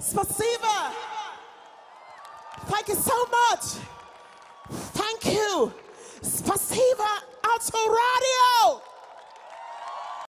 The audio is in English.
Spasiba. Thank you so much. Thank you. Spasiba Auto Radio.